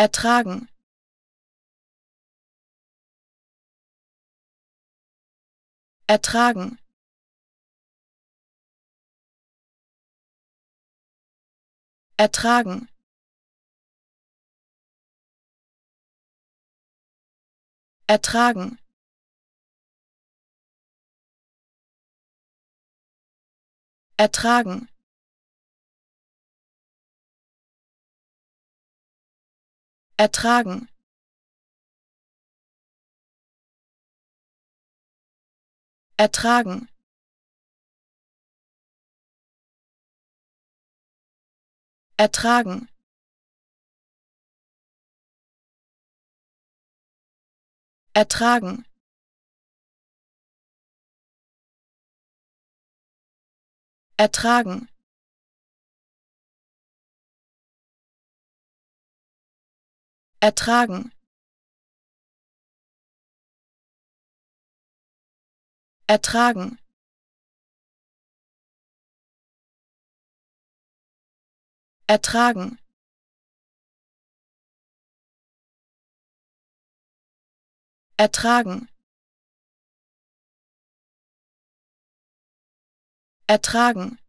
ertragen. Ertragen. Ertragen. Ertragen. Ertragen ertragen. Ertragen. Ertragen. Ertragen. Ertragen ertragen. Ertragen. Ertragen. Ertragen. Ertragen